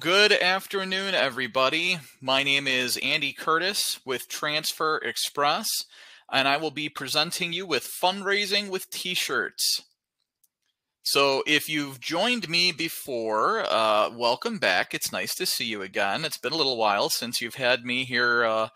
Good afternoon, everybody. My name is Andy Curtis with Transfer Express, and I will be presenting you with fundraising with t shirts. So, if you've joined me before, uh, welcome back. It's nice to see you again. It's been a little while since you've had me here uh,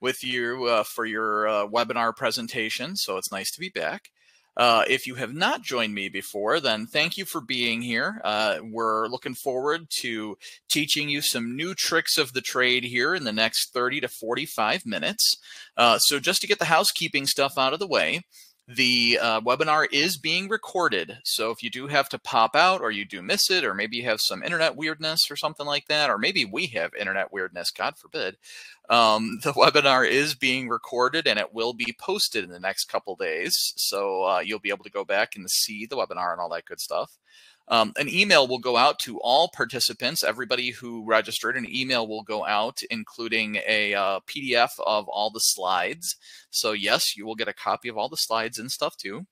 with you uh, for your uh, webinar presentation, so it's nice to be back. Uh, if you have not joined me before, then thank you for being here. Uh, we're looking forward to teaching you some new tricks of the trade here in the next 30 to 45 minutes. Uh, so just to get the housekeeping stuff out of the way, the uh, webinar is being recorded. So if you do have to pop out or you do miss it, or maybe you have some internet weirdness or something like that, or maybe we have internet weirdness, God forbid, um, the webinar is being recorded and it will be posted in the next couple days. So uh, you'll be able to go back and see the webinar and all that good stuff. Um, an email will go out to all participants, everybody who registered. An email will go out, including a uh, PDF of all the slides. So yes, you will get a copy of all the slides and stuff too.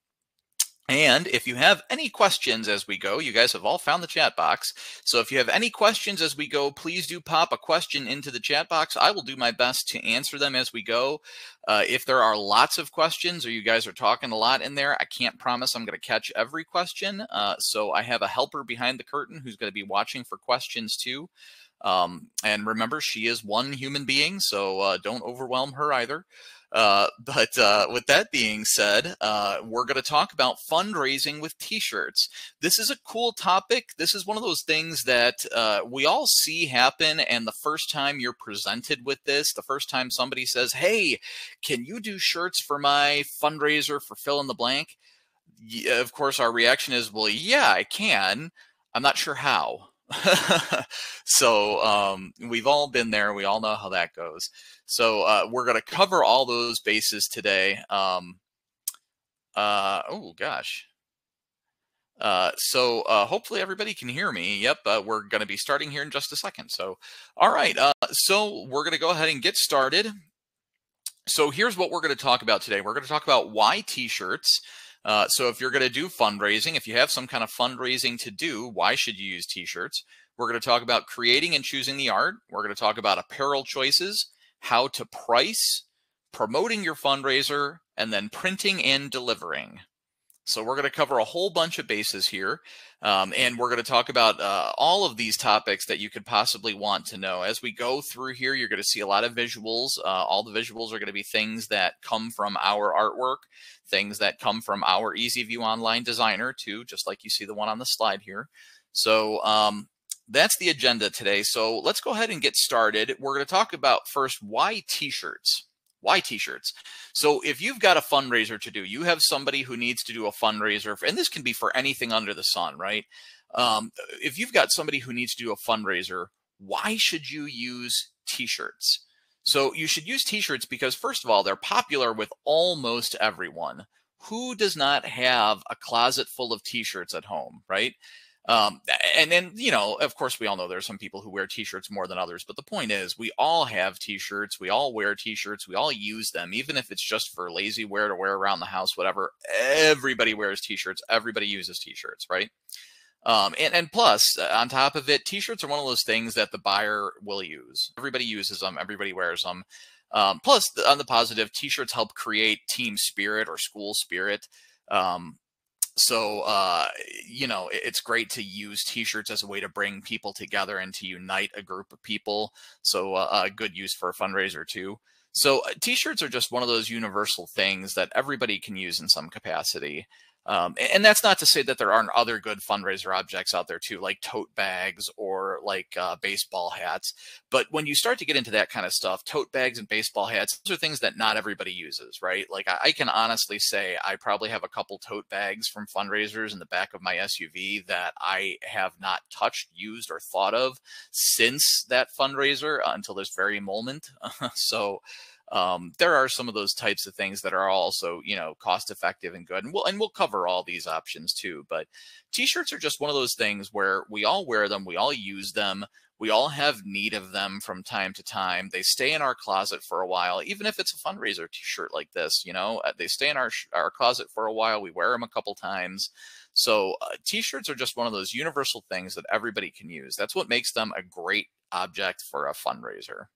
And if you have any questions as we go, you guys have all found the chat box. So if you have any questions as we go, please do pop a question into the chat box. I will do my best to answer them as we go. Uh, if there are lots of questions or you guys are talking a lot in there, I can't promise I'm going to catch every question. Uh, so I have a helper behind the curtain who's going to be watching for questions too. Um, and remember, she is one human being, so uh, don't overwhelm her either. Uh, but uh, with that being said, uh, we're going to talk about fundraising with t-shirts. This is a cool topic. This is one of those things that uh, we all see happen. And the first time you're presented with this, the first time somebody says, hey, can you do shirts for my fundraiser for fill in the blank? Of course, our reaction is, well, yeah, I can. I'm not sure how. so um, we've all been there. We all know how that goes. So uh, we're going to cover all those bases today. Um, uh, oh gosh. Uh, so uh, hopefully everybody can hear me. Yep, uh, we're going to be starting here in just a second. So, all right. Uh, so we're going to go ahead and get started. So here's what we're going to talk about today. We're going to talk about why t-shirts. Uh, so if you're going to do fundraising, if you have some kind of fundraising to do, why should you use t-shirts? We're going to talk about creating and choosing the art. We're going to talk about apparel choices, how to price, promoting your fundraiser, and then printing and delivering. So we're going to cover a whole bunch of bases here, um, and we're going to talk about uh, all of these topics that you could possibly want to know. As we go through here, you're going to see a lot of visuals. Uh, all the visuals are going to be things that come from our artwork, things that come from our EasyView Online designer too, just like you see the one on the slide here. So um, that's the agenda today. So let's go ahead and get started. We're going to talk about first why t-shirts. Why t-shirts? So if you've got a fundraiser to do, you have somebody who needs to do a fundraiser, and this can be for anything under the sun, right? Um, if you've got somebody who needs to do a fundraiser, why should you use t-shirts? So you should use t-shirts because first of all, they're popular with almost everyone. Who does not have a closet full of t-shirts at home, right? Um, and then, you know, of course, we all know there's some people who wear t-shirts more than others, but the point is we all have t-shirts. We all wear t-shirts. We all use them, even if it's just for lazy wear to wear around the house, whatever. Everybody wears t-shirts. Everybody uses t-shirts, right? Um, and, and plus, uh, on top of it, t-shirts are one of those things that the buyer will use. Everybody uses them. Everybody wears them. Um, plus, on the positive, t-shirts help create team spirit or school spirit. Um, so uh, you know it's great to use t-shirts as a way to bring people together and to unite a group of people. So uh, a good use for a fundraiser too. So uh, t-shirts are just one of those universal things that everybody can use in some capacity um, and that's not to say that there aren't other good fundraiser objects out there too, like tote bags or like uh, baseball hats. But when you start to get into that kind of stuff, tote bags and baseball hats, those are things that not everybody uses, right? Like I, I can honestly say I probably have a couple tote bags from fundraisers in the back of my SUV that I have not touched, used, or thought of since that fundraiser until this very moment. so, um, there are some of those types of things that are also you know cost effective and good and we'll and we'll cover all these options too but t-shirts are just one of those things where we all wear them we all use them We all have need of them from time to time. They stay in our closet for a while, even if it's a fundraiser t-shirt like this, you know, uh, they stay in our, our closet for a while. We wear them a couple times. So uh, t-shirts are just one of those universal things that everybody can use. That's what makes them a great object for a fundraiser.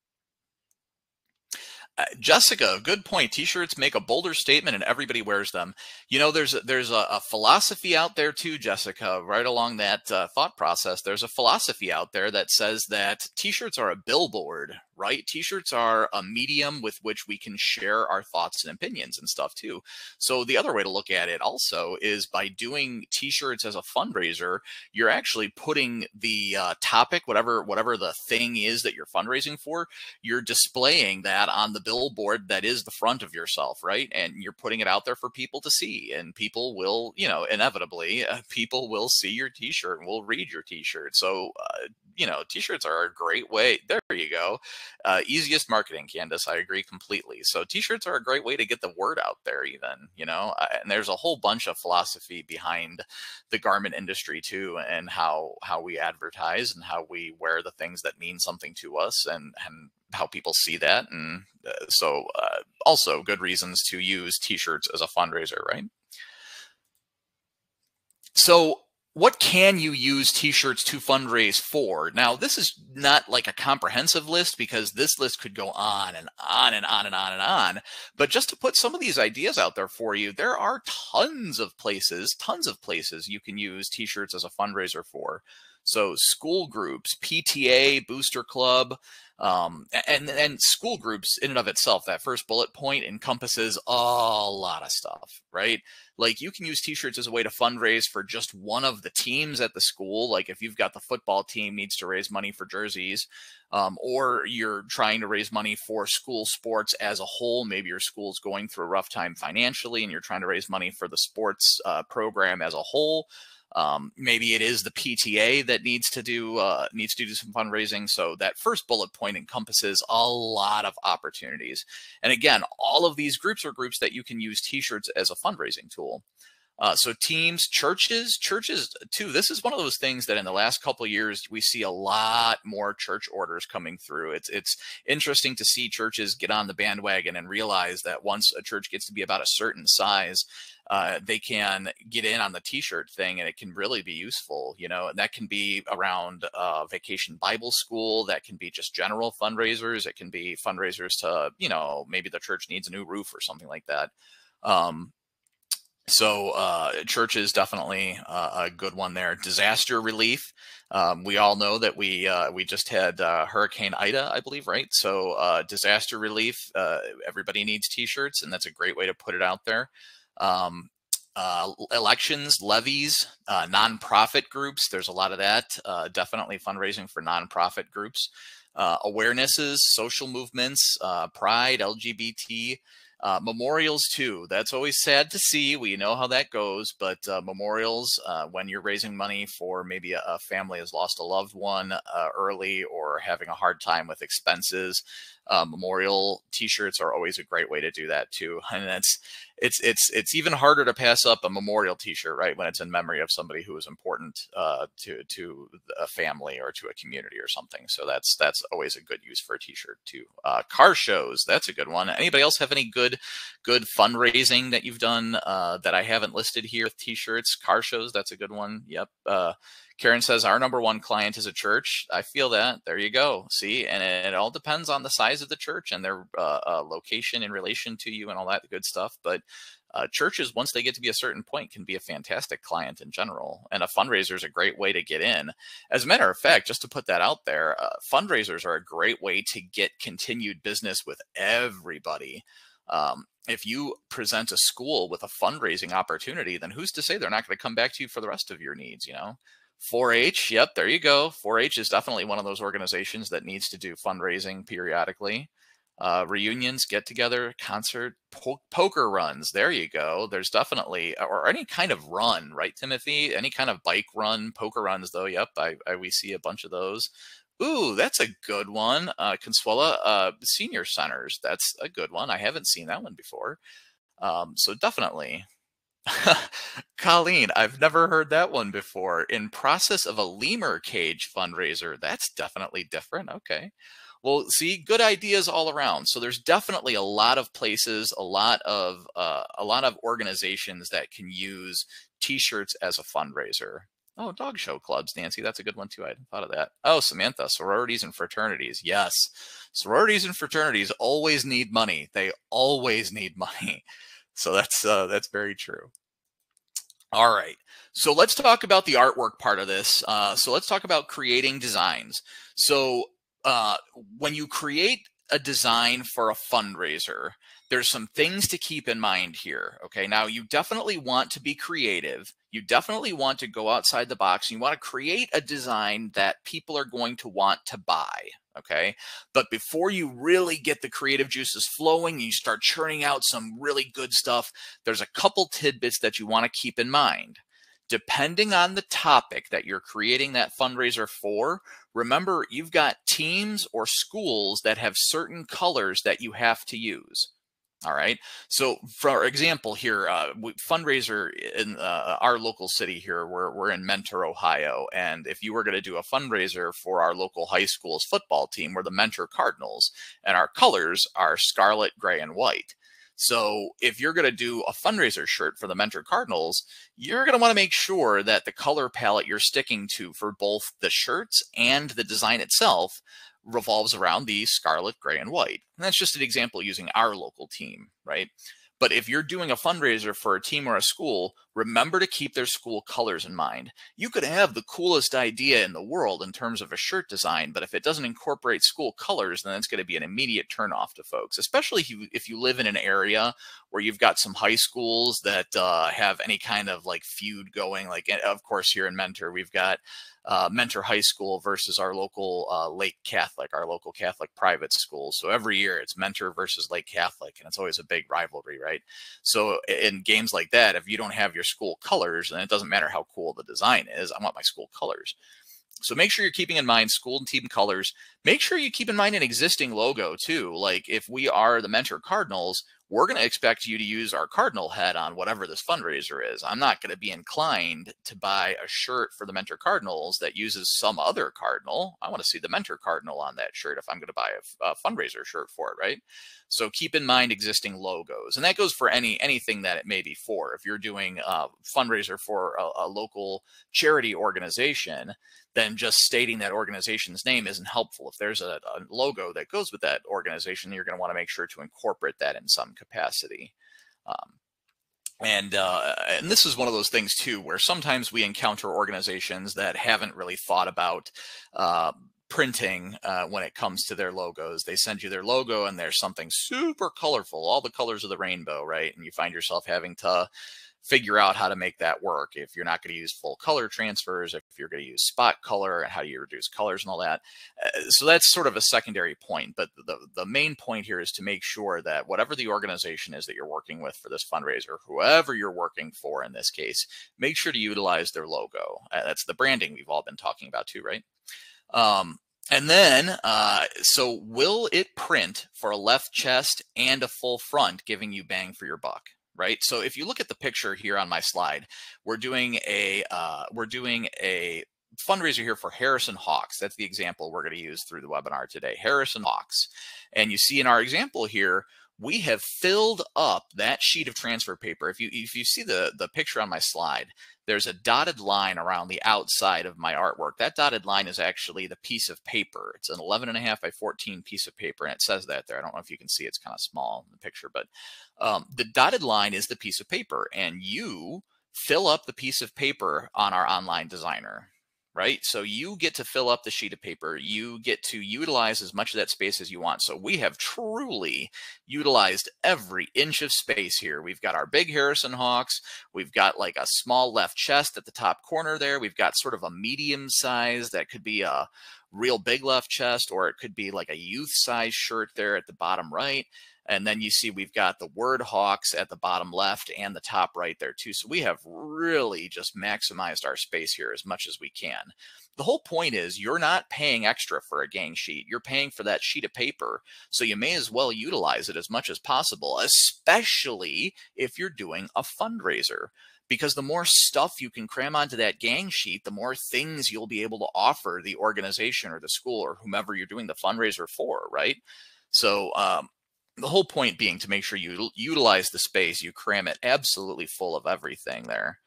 Uh, Jessica, good point. T-shirts make a bolder statement, and everybody wears them. You know, there's a, there's a, a philosophy out there too, Jessica. Right along that uh, thought process, there's a philosophy out there that says that T-shirts are a billboard, right? T-shirts are a medium with which we can share our thoughts and opinions and stuff too. So the other way to look at it also is by doing T-shirts as a fundraiser, you're actually putting the uh, topic, whatever whatever the thing is that you're fundraising for, you're displaying that on the billboard that is the front of yourself, right? And you're putting it out there for people to see, and people will, you know, inevitably, uh, people will see your T-shirt and will read your T-shirt. So, uh, you know, T-shirts are a great way. There you go uh, easiest marketing, Candace. I agree completely. So t-shirts are a great way to get the word out there, even you know. Uh, and there's a whole bunch of philosophy behind the garment industry too, and how how we advertise and how we wear the things that mean something to us, and and how people see that. And uh, so, uh, also good reasons to use t-shirts as a fundraiser, right? So what can you use t-shirts to fundraise for? Now this is not like a comprehensive list because this list could go on and on and on and on and on but just to put some of these ideas out there for you there are tons of places tons of places you can use t-shirts as a fundraiser for so school groups pta booster club um, and and school groups in and of itself that first bullet point encompasses a lot of stuff right? Like you can use t-shirts as a way to fundraise for just one of the teams at the school like if you've got the football team needs to raise money for jerseys um, or you're trying to raise money for school sports as a whole maybe your school's going through a rough time financially and you're trying to raise money for the sports uh, program as a whole um, maybe it is the PTA that needs to do uh, needs to do some fundraising. So that first bullet point encompasses a lot of opportunities. And again, all of these groups are groups that you can use T-shirts as a fundraising tool. Uh, so teams, churches, churches too. This is one of those things that in the last couple years we see a lot more church orders coming through. It's it's interesting to see churches get on the bandwagon and realize that once a church gets to be about a certain size, uh, they can get in on the t-shirt thing and it can really be useful you know and that can be around uh, vacation bible school that can be just general fundraisers it can be fundraisers to you know maybe the church needs a new roof or something like that um, so uh, church is definitely uh, a good one there. Disaster relief. Um, we all know that we uh, we just had uh, Hurricane Ida, I believe, right? So uh, disaster relief. Everybody needs T-shirts, and that's a great way to put it out there um, uh, elections, levies, uh, nonprofit groups. There's a lot of that. Uh, definitely fundraising for nonprofit groups. Uh, awarenesses, social movements, uh, pride, LGBT, uh, memorials too. That's always sad to see. We know how that goes, but memorials, when you're raising money for maybe a, a family has lost a loved one early or having a hard time with expenses, memorial t-shirts are always a great way to do that too and it's it's it's it's even harder to pass up a memorial t-shirt right when it's in memory of somebody who was important uh, to to a family or to a community or something. So that's that's always a good use for a t-shirt too. Uh, car shows that's a good one. Anybody else have any good good fundraising that you've done uh, that i haven't listed here? With t-shirts car shows that's a good one. Yep uh, Karen says our number one client is a church. I feel that. There you go. See, and it, it all depends on the size of the church and their uh, uh, location in relation to you and all that good stuff. But uh, churches, once they get to be a certain point, can be a fantastic client in general. And a fundraiser is a great way to get in. As a matter of fact, just to put that out there, uh, fundraisers are a great way to get continued business with everybody. Um, if you present a school with a fundraising opportunity, then who's to say they're not going to come back to you for the rest of your needs? You know, 4-H, yep, there you go. 4-H is definitely one of those organizations that needs to do fundraising periodically. Uh, reunions, get together, concert, po poker runs. There you go. There's definitely, or any kind of run, right, Timothy? Any kind of bike run, poker runs, though. Yep, I, I we see a bunch of those. Ooh, that's a good one. Uh, Consuela uh, Senior Centers. That's a good one. I haven't seen that one before. Um, so definitely, Colleen, I've never heard that one before. In process of a lemur cage fundraiser. That's definitely different. Okay. Well, see, good ideas all around. So there's definitely a lot of places, a lot of uh, a lot of organizations that can use T-shirts as a fundraiser. Oh, dog show clubs, Nancy. That's a good one too. I hadn't thought of that. Oh, Samantha, sororities and fraternities. Yes, sororities and fraternities always need money. They always need money. So that's uh, that's very true. All right. So let's talk about the artwork part of this. Uh, so let's talk about creating designs. So uh, when you create a design for a fundraiser, there's some things to keep in mind here. Okay. Now, you definitely want to be creative. You definitely want to go outside the box. And you want to create a design that people are going to want to buy. Okay. But before you really get the creative juices flowing, you start churning out some really good stuff. There's a couple tidbits that you want to keep in mind depending on the topic that you're creating that fundraiser for, remember you've got teams or schools that have certain colors that you have to use. All right. So, for example, here, uh, fundraiser in uh, our local city here, we're, we're in Mentor, Ohio. And if you were going to do a fundraiser for our local high school's football team, we're the Mentor Cardinals, and our colors are scarlet, gray, and white. So if you're going to do a fundraiser shirt for the Mentor Cardinals, you're going to want to make sure that the color palette you're sticking to for both the shirts and the design itself revolves around the scarlet, gray, and white. And that's just an example using our local team, right? But if you're doing a fundraiser for a team or a school, remember to keep their school colors in mind. You could have the coolest idea in the world in terms of a shirt design, but if it doesn't incorporate school colors, then it's going to be an immediate turnoff to folks, especially if you, if you live in an area where you've got some high schools that uh, have any kind of like feud going. Like, of course, here in Mentor, we've got uh, Mentor High School versus our local uh, Lake Catholic, our local Catholic private school. So every year it's Mentor versus Lake Catholic, and it's always a big rivalry, right? So in games like that, if you don't have your school colors, and it doesn't matter how cool the design is. I want my school colors. So make sure you're keeping in mind school and team colors. Make sure you keep in mind an existing logo too. Like if we are the Mentor Cardinals, we're going to expect you to use our cardinal head on whatever this fundraiser is. I'm not going to be inclined to buy a shirt for the Mentor Cardinals that uses some other cardinal. I want to see the Mentor Cardinal on that shirt if I'm going to buy a, a fundraiser shirt for it, right? So keep in mind existing logos, and that goes for any anything that it may be for. If you're doing a fundraiser for a, a local charity organization, then just stating that organization's name isn't helpful. If there's a, a logo that goes with that organization, you're going to want to make sure to incorporate that in some capacity. Um, and uh, and this is one of those things too, where sometimes we encounter organizations that haven't really thought about uh, printing uh, when it comes to their logos. They send you their logo, and there's something super colorful, all the colors of the rainbow, right? And you find yourself having to figure out how to make that work. If you're not going to use full color transfers, if you're going to use spot color, and how do you reduce colors and all that. Uh, so that's sort of a secondary point. But the, the main point here is to make sure that whatever the organization is that you're working with for this fundraiser, whoever you're working for in this case, make sure to utilize their logo. Uh, that's the branding we've all been talking about too, right? Um, and then, uh, so will it print for a left chest and a full front, giving you bang for your buck? right? So if you look at the picture here on my slide, we're doing a uh, we're doing a fundraiser here for Harrison Hawks. That's the example we're going to use through the webinar today, Harrison Hawks. And you see in our example here, we have filled up that sheet of transfer paper. If you if you see the the picture on my slide, there's a dotted line around the outside of my artwork. That dotted line is actually the piece of paper. It's an 11 and a half by 14 piece of paper, and it says that there. I don't know if you can see; it's kind of small in the picture, but um, the dotted line is the piece of paper, and you fill up the piece of paper on our online designer right? So you get to fill up the sheet of paper. You get to utilize as much of that space as you want. So we have truly utilized every inch of space here. We've got our big Harrison Hawks. We've got like a small left chest at the top corner there. We've got sort of a medium size that could be a real big left chest, or it could be like a youth size shirt there at the bottom right. And then you see we've got the word hawks at the bottom left and the top right there too. So we have really just maximized our space here as much as we can. The whole point is you're not paying extra for a gang sheet. You're paying for that sheet of paper. So you may as well utilize it as much as possible, especially if you're doing a fundraiser because the more stuff you can cram onto that gang sheet, the more things you'll be able to offer the organization or the school or whomever you're doing the fundraiser for, right? So um, the whole point being to make sure you utilize the space, you cram it absolutely full of everything there.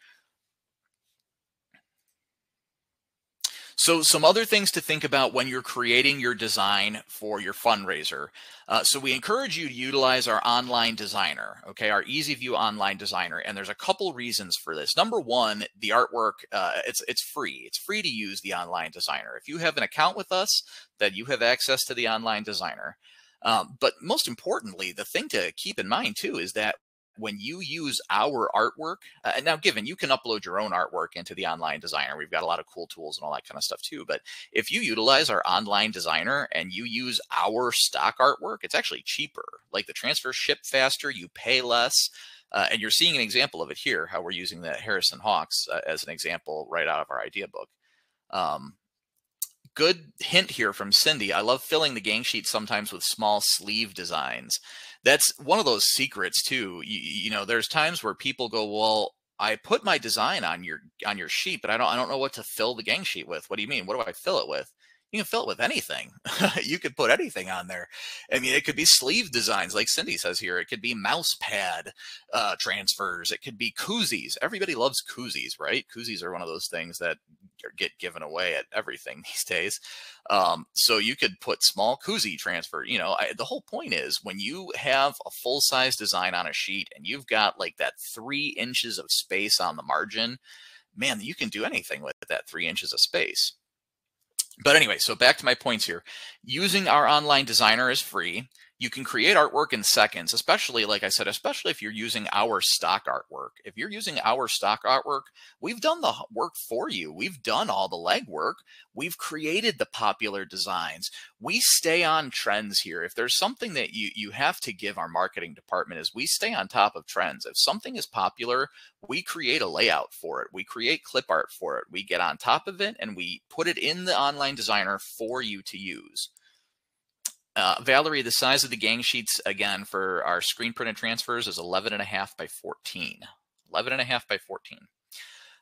So some other things to think about when you're creating your design for your fundraiser. Uh, so we encourage you to utilize our online designer, okay, our EasyView online designer. And there's a couple reasons for this. Number one, the artwork, uh, it's, it's free. It's free to use the online designer. If you have an account with us, then you have access to the online designer. Um, but most importantly, the thing to keep in mind too is that when you use our artwork, uh, and now given you can upload your own artwork into the online designer, we've got a lot of cool tools and all that kind of stuff too. But if you utilize our online designer and you use our stock artwork, it's actually cheaper. Like the transfer ship faster, you pay less. Uh, and you're seeing an example of it here, how we're using the Harrison Hawks uh, as an example right out of our idea book. Um, good hint here from Cindy. I love filling the gang sheet sometimes with small sleeve designs. That's one of those secrets too. You, you know, there's times where people go, "Well, I put my design on your on your sheet, but I don't I don't know what to fill the gang sheet with. What do you mean? What do I fill it with? You can fill it with anything. you could put anything on there. I mean, it could be sleeve designs, like Cindy says here. It could be mouse pad uh, transfers. It could be koozies. Everybody loves koozies, right? Koozies are one of those things that get given away at everything these days. Um, so you could put small koozie transfer. You know, I, the whole point is when you have a full size design on a sheet and you've got like that three inches of space on the margin, man, you can do anything with that three inches of space. But anyway, so back to my points here. Using our online designer is free. You can create artwork in seconds, especially, like I said, especially if you're using our stock artwork. If you're using our stock artwork, we've done the work for you. We've done all the legwork. We've created the popular designs. We stay on trends here. If there's something that you, you have to give our marketing department is we stay on top of trends. If something is popular, we create a layout for it. We create clip art for it. We get on top of it and we put it in the online designer for you to use. Uh, Valerie, the size of the gang sheets, again, for our screen printed transfers is 11 and a half by 14. 11 and a half by 14.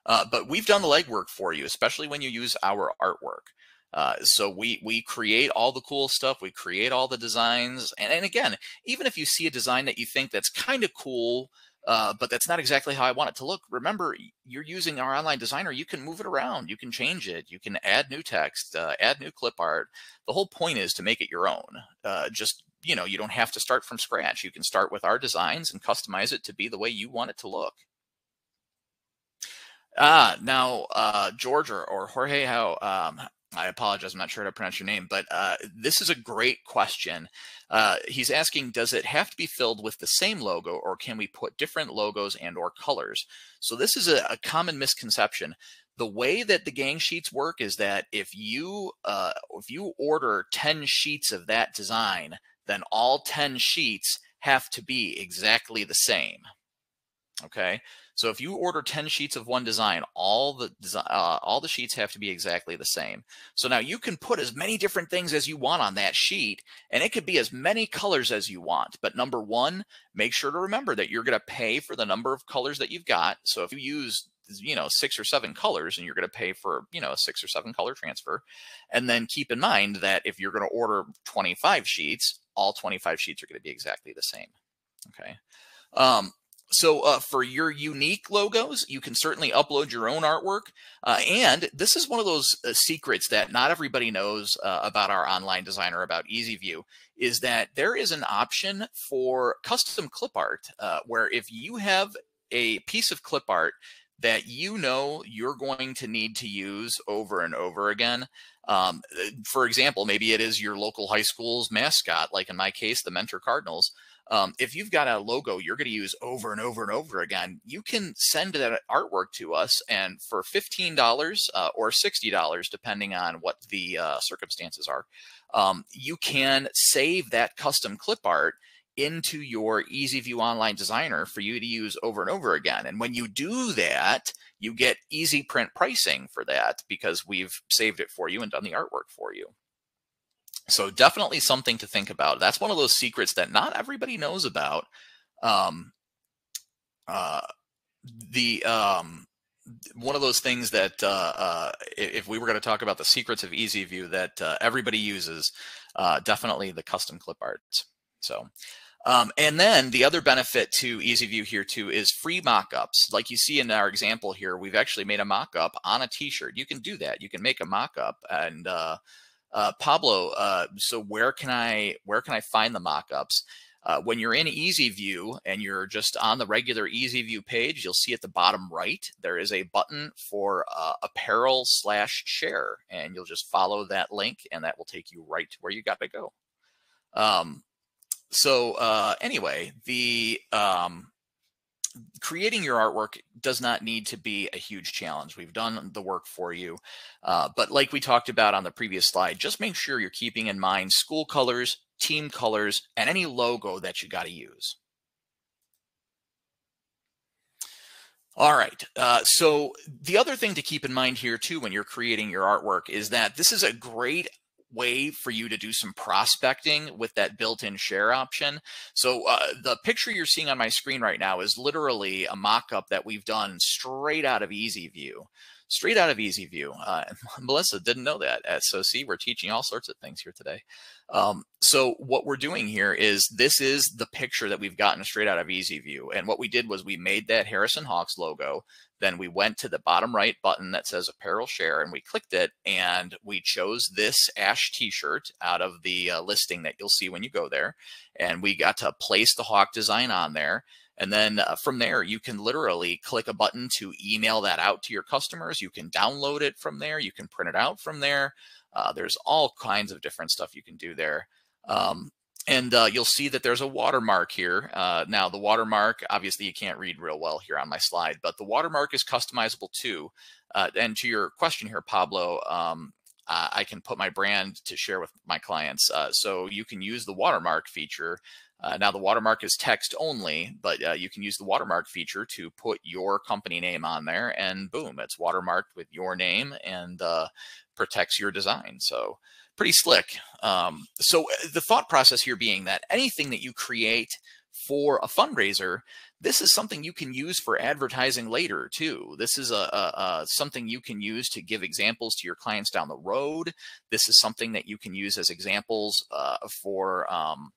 Uh, but we've done the legwork for you, especially when you use our artwork. Uh, so we we create all the cool stuff, we create all the designs, and, and again, even if you see a design that you think that's kind of cool, uh, but that's not exactly how I want it to look. Remember, you're using our online designer. You can move it around. You can change it. You can add new text, uh, add new clip art. The whole point is to make it your own. Uh, just, you know, you don't have to start from scratch. You can start with our designs and customize it to be the way you want it to look. Ah, now, uh, George or, or Jorge, how um, I apologize, I'm not sure how to pronounce your name, but uh, this is a great question. Uh, he's asking, does it have to be filled with the same logo or can we put different logos and or colors? So this is a, a common misconception. The way that the gang sheets work is that if you uh, if you order 10 sheets of that design, then all 10 sheets have to be exactly the same. Okay, so if you order 10 sheets of one design, all the uh, all the sheets have to be exactly the same. So now you can put as many different things as you want on that sheet, and it could be as many colors as you want. But number one, make sure to remember that you're going to pay for the number of colors that you've got. So if you use you know six or seven colors and you're going to pay for you know a six or seven color transfer and then keep in mind that if you're going to order 25 sheets all 25 sheets are going to be exactly the same okay um, so uh, for your unique logos, you can certainly upload your own artwork. Uh, and this is one of those uh, secrets that not everybody knows uh, about our online designer, about EasyView, is that there is an option for custom clip art uh, where if you have a piece of clip art that you know you're going to need to use over and over again. Um, uh, for example, maybe it is your local high school's mascot, like in my case, the Mentor Cardinals. Um, if you've got a logo you're going to use over and over and over again, you can send that artwork to us, and for $15 uh, or $60, depending on what the uh, circumstances are, um, you can save that custom clip art into your EasyView Online Designer for you to use over and over again. And when you do that, you get easy print pricing for that because we've saved it for you and done the artwork for you. So definitely something to think about. That's one of those secrets that not everybody knows about. Um, uh, the um, one of those things that uh, uh, if we were going to talk about the secrets of EasyView that uh, everybody uses, uh, definitely the custom clip art So, um, and then the other benefit to EasyView here too is free mockups. Like you see in our example here, we've actually made a mockup on a T-shirt. You can do that. You can make a mockup and uh, uh, Pablo. so where can I where can I find the mockups? Uh, when you're in Easy View and you're just on the regular Easy View page, you'll see at the bottom right, there is a button for uh, apparel slash share. And you'll just follow that link and that will take you right to where you got to go. Um, so uh, anyway, the um, creating your artwork does not need to be a huge challenge. We've done the work for you. Uh, but like we talked about on the previous slide, just make sure you're keeping in mind school colors, team colors, and any logo that you got to use. All right. Uh, so the other thing to keep in mind here too, when you're creating your artwork is that this is a great way for you to do some prospecting with that built-in share option. So uh, the picture you're seeing on my screen right now is literally a mock-up that we've done straight out of EasyView straight out of EasyView. Uh, Melissa didn't know that. So see, we're teaching all sorts of things here today. Um, so what we're doing here is this is the picture that we've gotten straight out of EasyView. And what we did was we made that Harrison Hawks logo. Then we went to the bottom right button that says apparel share and we clicked it and we chose this ash t-shirt out of the uh, listing that you'll see when you go there. And we got to place the hawk design on there. And then uh, from there, you can literally click a button to email that out to your customers. You can download it from there. You can print it out from there. Uh, there's all kinds of different stuff you can do there. Um, and uh, you'll see that there's a watermark here. Uh, now, the watermark, obviously, you can't read real well here on my slide, but the watermark is customizable too. Uh, and to your question here, Pablo, um, I can put my brand to share with my clients. Uh, so you can use the watermark feature uh, now the watermark is text only, but uh, you can use the watermark feature to put your company name on there and boom, it's watermarked with your name and protects your design. So pretty slick. Um, so uh, the thought process here being that anything that you create for a fundraiser, this is something you can use for advertising later too. This is a, a, a, something you can use to give examples to your clients down the road. This is something that you can use as examples uh, for um,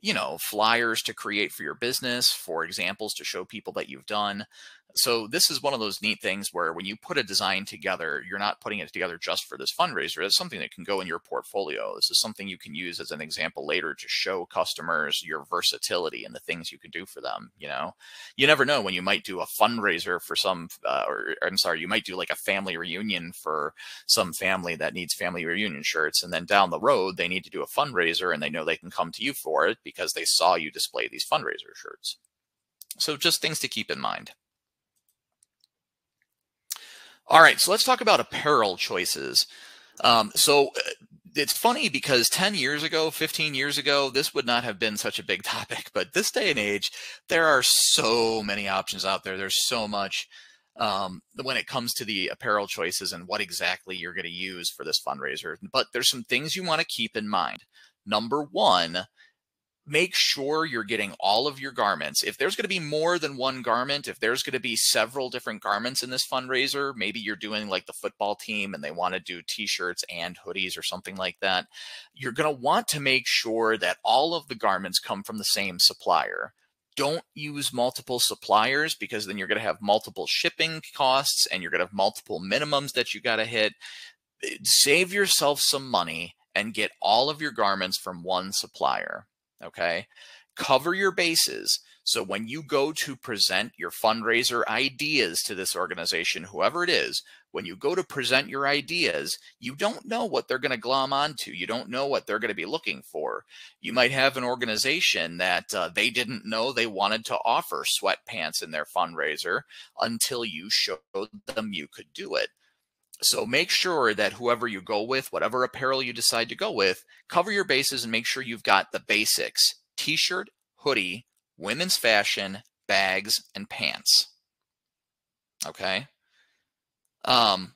you know, flyers to create for your business, for examples to show people that you've done. So this is one of those neat things where when you put a design together, you're not putting it together just for this fundraiser. It's something that can go in your portfolio. This is something you can use as an example later to show customers your versatility and the things you can do for them. You know, you never know when you might do a fundraiser for some, uh, or, or I'm sorry, you might do like a family reunion for some family that needs family reunion shirts. And then down the road, they need to do a fundraiser and they know they can come to you for it because they saw you display these fundraiser shirts. So just things to keep in mind. All right, so let's talk about apparel choices. Um, so uh, it's funny because 10 years ago, 15 years ago, this would not have been such a big topic. But this day and age, there are so many options out there. There's so much um, when it comes to the apparel choices and what exactly you're going to use for this fundraiser. But there's some things you want to keep in mind. Number one, make sure you're getting all of your garments. If there's going to be more than one garment, if there's going to be several different garments in this fundraiser, maybe you're doing like the football team and they want to do t-shirts and hoodies or something like that, you're going to want to make sure that all of the garments come from the same supplier. Don't use multiple suppliers because then you're going to have multiple shipping costs and you're going to have multiple minimums that you got to hit. Save yourself some money and get all of your garments from one supplier okay? Cover your bases. So when you go to present your fundraiser ideas to this organization, whoever it is, when you go to present your ideas, you don't know what they're going to glom onto. You don't know what they're going to be looking for. You might have an organization that uh, they didn't know they wanted to offer sweatpants in their fundraiser until you showed them you could do it. So make sure that whoever you go with, whatever apparel you decide to go with, cover your bases and make sure you've got the basics, t-shirt, hoodie, women's fashion, bags, and pants. Okay. Um,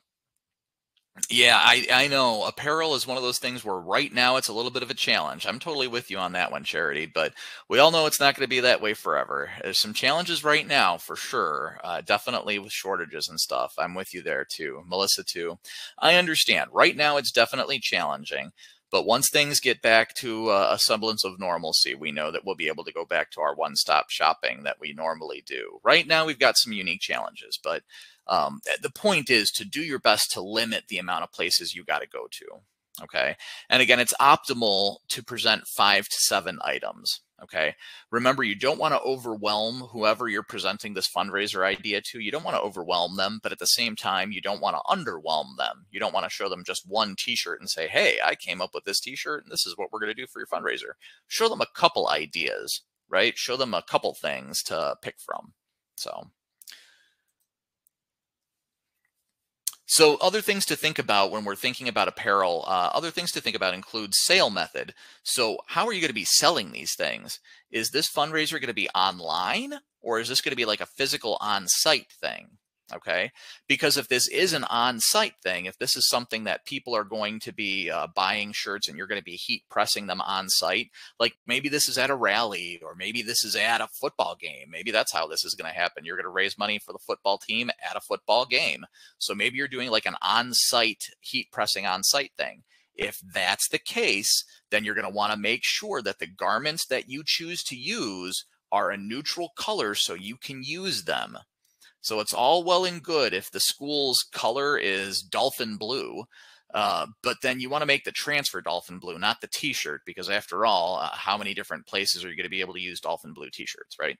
yeah, I, I know apparel is one of those things where right now it's a little bit of a challenge. I'm totally with you on that one, Charity, but we all know it's not going to be that way forever. There's some challenges right now for sure. Uh, definitely with shortages and stuff. I'm with you there too. Melissa too. I understand. Right now it's definitely challenging. But once things get back to a semblance of normalcy, we know that we'll be able to go back to our one stop shopping that we normally do. Right now, we've got some unique challenges, but um, the point is to do your best to limit the amount of places you got to go to. Okay. And again, it's optimal to present five to seven items. Okay. Remember, you don't want to overwhelm whoever you're presenting this fundraiser idea to. You don't want to overwhelm them, but at the same time, you don't want to underwhelm them. You don't want to show them just one t shirt and say, hey, I came up with this t shirt and this is what we're going to do for your fundraiser. Show them a couple ideas, right? Show them a couple things to pick from. So. So other things to think about when we're thinking about apparel, uh, other things to think about include sale method. So how are you going to be selling these things? Is this fundraiser going to be online or is this going to be like a physical on-site thing? Okay? Because if this is an on-site thing if this is something that people are going to be uh, buying shirts and you're going to be heat pressing them on site like maybe this is at a rally or maybe this is at a football game. Maybe that's how this is going to happen. You're going to raise money for the football team at a football game. So maybe you're doing like an on-site heat pressing on-site thing. If that's the case then you're going to want to make sure that the garments that you choose to use are a neutral color so you can use them so it's all well and good if the school's color is dolphin blue, uh, but then you want to make the transfer dolphin blue, not the t-shirt, because after all, uh, how many different places are you going to be able to use dolphin blue t-shirts, right?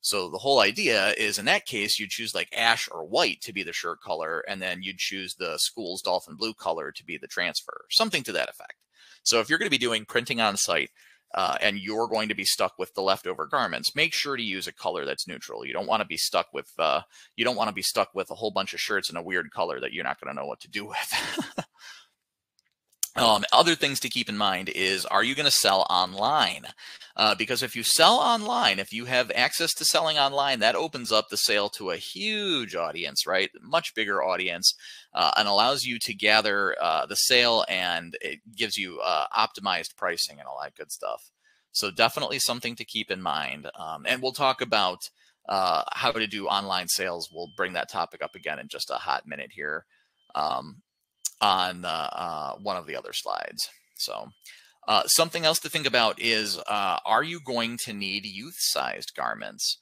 So the whole idea is in that case, you choose like ash or white to be the shirt color, and then you'd choose the school's dolphin blue color to be the transfer, something to that effect. So if you're going to be doing printing on site, uh, and you're going to be stuck with the leftover garments, make sure to use a color that's neutral. You don't want to be stuck with uh, you don't want to be stuck with a whole bunch of shirts in a weird color that you're not going to know what to do with. Um, other things to keep in mind is, are you going to sell online? Uh, because if you sell online, if you have access to selling online, that opens up the sale to a huge audience, right? Much bigger audience, uh, and allows you to gather uh, the sale and it gives you uh, optimized pricing and all that good stuff. So definitely something to keep in mind. Um, and we'll talk about uh, how to do online sales. We'll bring that topic up again in just a hot minute here. Um, on uh, uh, one of the other slides. So uh, something else to think about is, uh, are you going to need youth-sized garments?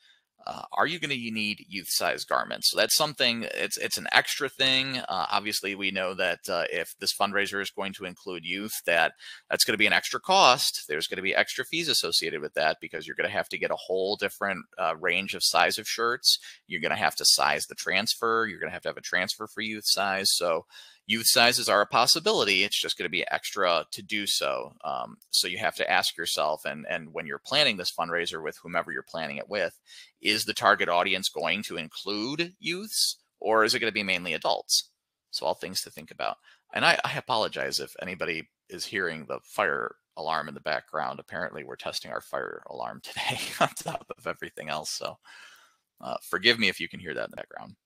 Uh, are you going to need youth-sized garments? So that's something. It's it's an extra thing. Uh, obviously, we know that if this fundraiser is going to include youth, that that's going to be an extra cost. There's going to be extra fees associated with that because you're going to have to get a whole different range of size of shirts. You're going to have to size the transfer. You're going to have to have a transfer for youth size. So Youth sizes are a possibility. It's just going to be extra to do so. Um, so you have to ask yourself, and and when you're planning this fundraiser with whomever you're planning it with, is the target audience going to include youths, or is it going to be mainly adults? So all things to think about. And I, I apologize if anybody is hearing the fire alarm in the background. Apparently, we're testing our fire alarm today on top of everything else. So uh, forgive me if you can hear that in the background.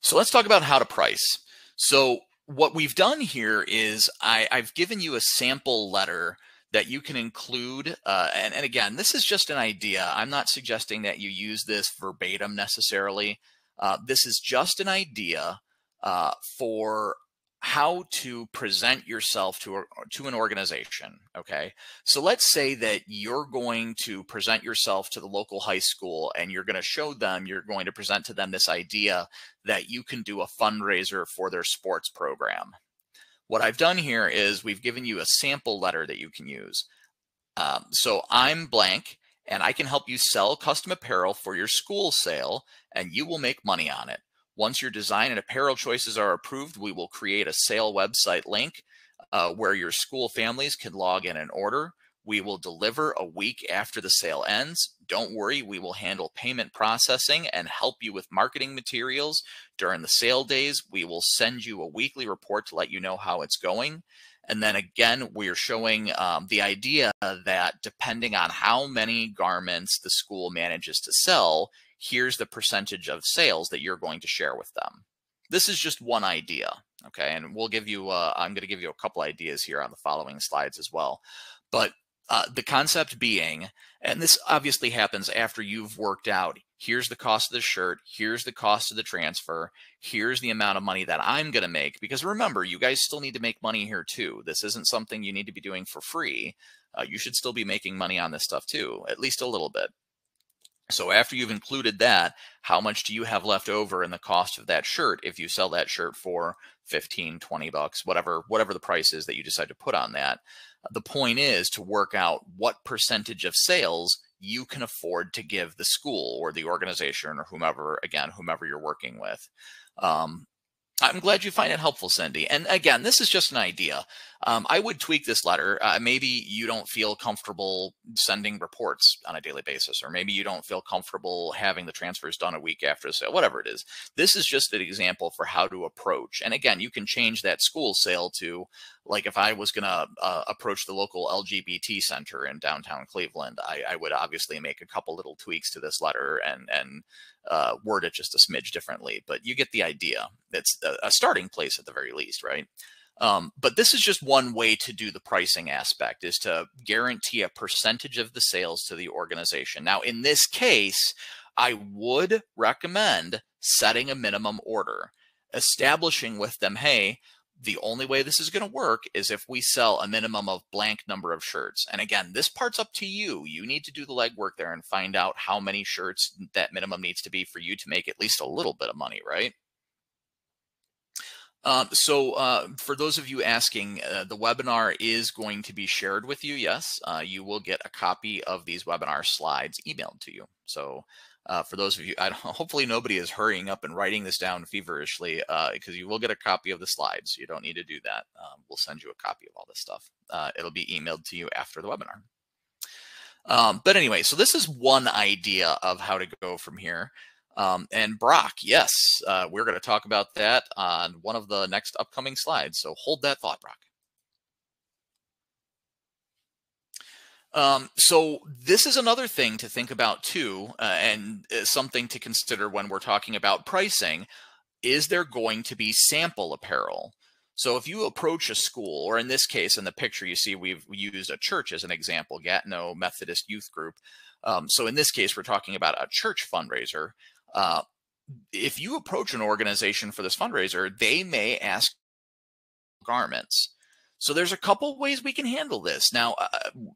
So let's talk about how to price. So what we've done here is I, have given you a sample letter that you can include. Uh, and, and again, this is just an idea. I'm not suggesting that you use this verbatim necessarily. Uh, this is just an idea uh, for how to present yourself to a, to an organization okay? So let's say that you're going to present yourself to the local high school and you're going to show them you're going to present to them this idea that you can do a fundraiser for their sports program. What i've done here is we've given you a sample letter that you can use. Um, so i'm blank and i can help you sell custom apparel for your school sale and you will make money on it once your design and apparel choices are approved, we will create a sale website link uh, where your school families can log in and order. We will deliver a week after the sale ends. Don't worry, we will handle payment processing and help you with marketing materials during the sale days. We will send you a weekly report to let you know how it's going. And then again, we're showing um, the idea that depending on how many garments the school manages to sell, here's the percentage of sales that you're going to share with them. This is just one idea, okay? And we'll give you, uh, I'm going to give you a couple ideas here on the following slides as well. But uh, the concept being, and this obviously happens after you've worked out here's the cost of the shirt, here's the cost of the transfer, here's the amount of money that I'm going to make. Because remember, you guys still need to make money here too. This isn't something you need to be doing for free. Uh, you should still be making money on this stuff too, at least a little bit. So after you've included that, how much do you have left over in the cost of that shirt if you sell that shirt for 15, 20 bucks, whatever, whatever the price is that you decide to put on that. The point is to work out what percentage of sales you can afford to give the school or the organization or whomever, again, whomever you're working with. Um, I'm glad you find it helpful, Cindy. And again, this is just an idea. Um, I would tweak this letter. Uh, maybe you don't feel comfortable sending reports on a daily basis, or maybe you don't feel comfortable having the transfers done a week after the sale, whatever it is. This is just an example for how to approach. And again, you can change that school sale to like if I was going to uh, approach the local LGBT center in downtown Cleveland, I, I, would obviously make a couple little tweaks to this letter and and uh, word it just a smidge differently. But you get the idea. It's a, a starting place at the very least, right? Um, but this is just one way to do the pricing aspect is to guarantee a percentage of the sales to the organization. Now, in this case, I would recommend setting a minimum order, establishing with them, hey, the only way this is going to work is if we sell a minimum of blank number of shirts. And again, this part's up to you. You need to do the legwork there and find out how many shirts that minimum needs to be for you to make at least a little bit of money, right? Um, so uh, for those of you asking, uh, the webinar is going to be shared with you. Yes, uh, you will get a copy of these webinar slides emailed to you. So uh, for those of you, hopefully nobody is hurrying up and writing this down feverishly because uh, you will get a copy of the slides. You don't need to do that. Um, we'll send you a copy of all this stuff. Uh, it'll be emailed to you after the webinar. Um, but anyway, so this is one idea of how to go from here. Um, and Brock, yes, uh, we're going to talk about that on one of the next upcoming slides. So hold that thought, Brock. Um, so this is another thing to think about too, uh, and uh, something to consider when we're talking about pricing. Is there going to be sample apparel? So if you approach a school, or in this case, in the picture you see, we've used a church as an example, Gatineau Methodist Youth Group. Um, so in this case, we're talking about a church fundraiser. Uh, if you approach an organization for this fundraiser, they may ask garments. So there's a couple ways we can handle this. Now, uh,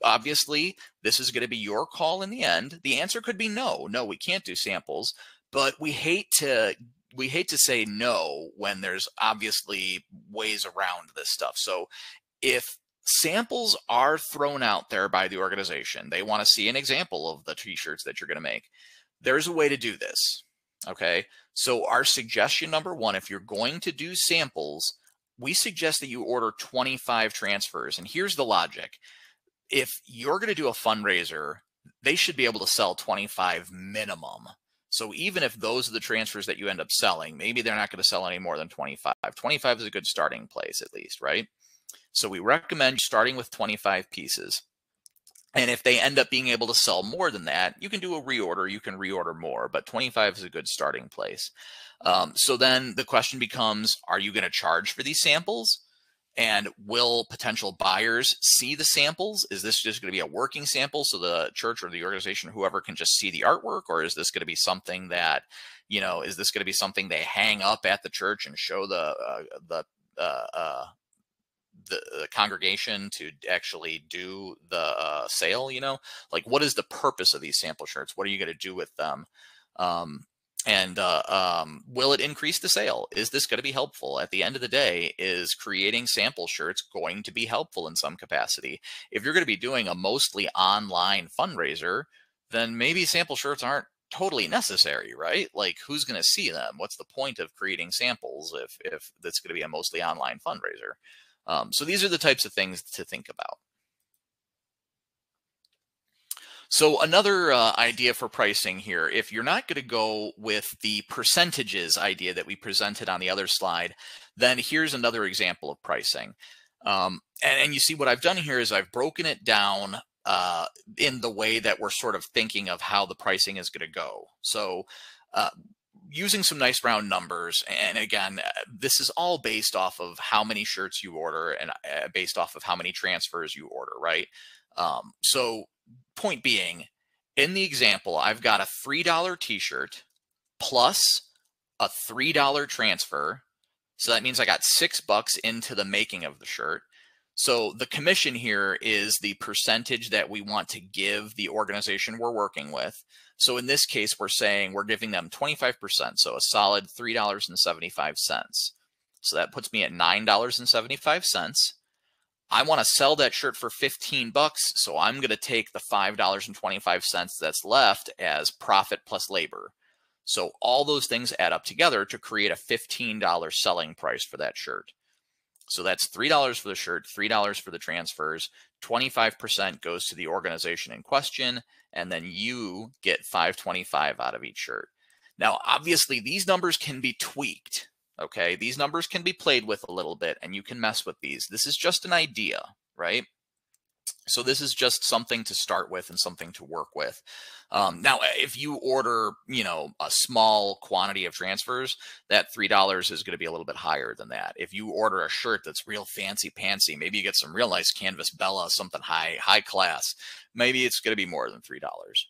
obviously, this is going to be your call in the end. The answer could be no. No, we can't do samples, but we hate to we hate to say no when there's obviously ways around this stuff. So if samples are thrown out there by the organization, they want to see an example of the t-shirts that you're going to make. There's a way to do this. Okay. So our suggestion number one, if you're going to do samples, we suggest that you order 25 transfers. And here's the logic. If you're going to do a fundraiser, they should be able to sell 25 minimum. So even if those are the transfers that you end up selling, maybe they're not going to sell any more than 25. 25 is a good starting place at least, right? So we recommend starting with 25 pieces. And if they end up being able to sell more than that, you can do a reorder, you can reorder more, but 25 is a good starting place. Um, so then the question becomes, are you going to charge for these samples? And will potential buyers see the samples? Is this just going to be a working sample so the church or the organization, whoever can just see the artwork? Or is this going to be something that, you know, is this going to be something they hang up at the church and show the, uh, the, uh, uh, the, the, congregation to actually do the uh, sale you know? Like what is the purpose of these sample shirts? What are you going to do with them? Um, and uh, um, will it increase the sale? Is this going to be helpful? At the end of the day is creating sample shirts going to be helpful in some capacity? If you're going to be doing a mostly online fundraiser then maybe sample shirts aren't totally necessary right? Like who's going to see them? What's the point of creating samples if if that's going to be a mostly online fundraiser um, so these are the types of things to think about. So another uh, idea for pricing here, if you're not going to go with the percentages idea that we presented on the other slide, then here's another example of pricing. Um, and, and you see what I've done here is I've broken it down uh, in the way that we're sort of thinking of how the pricing is going to go. So uh, using some nice round numbers. And again, uh, this is all based off of how many shirts you order and uh, based off of how many transfers you order, right? Um, so point being, in the example, I've got a $3 t-shirt plus a $3 transfer. So that means I got six bucks into the making of the shirt. So the commission here is the percentage that we want to give the organization we're working with. So in this case, we're saying we're giving them 25%, so a solid $3.75. So that puts me at $9.75. I want to sell that shirt for 15 bucks, so I'm going to take the $5.25 that's left as profit plus labor. So all those things add up together to create a $15 selling price for that shirt. So that's $3 for the shirt, $3 for the transfers, 25% goes to the organization in question, and then you get 525 out of each shirt. Now, obviously, these numbers can be tweaked. Okay, these numbers can be played with a little bit, and you can mess with these. This is just an idea, right? So this is just something to start with and something to work with. Um, now, if you order, you know, a small quantity of transfers, that three dollars is going to be a little bit higher than that. If you order a shirt that's real fancy pantsy, maybe you get some real nice canvas Bella, something high high class. Maybe it's going to be more than three dollars.